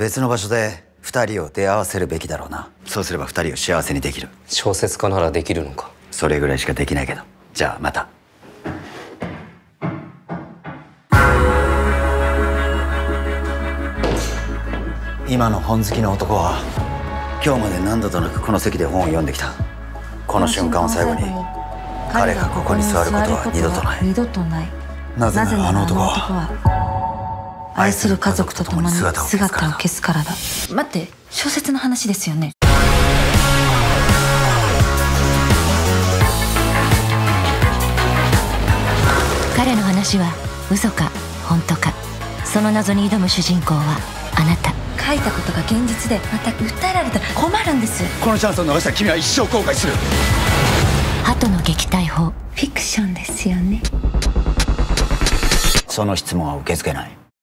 別の場所で二人を出会わせるべきだろうな。そうすれば二人を幸せにできる。小説家ならできるのか。それぐらいしかできないけど。じゃあまた。今の本好きの男は今日まで何度となくこの席で本を読んできた。この瞬間を最後に彼がここに座ることは二度とない。二度とない。なぜならあの男はは愛する家族と共に姿を消すからだ。待って小説の話ですよね。彼の話は嘘か本当か。その謎に挑む主人公はあなた。書いたことが現実でまた訴えられたら困るんです。このチャンスを逃したら君は一生後悔する。鳩の撃退法。フィクションですよね。その質問は受け付けない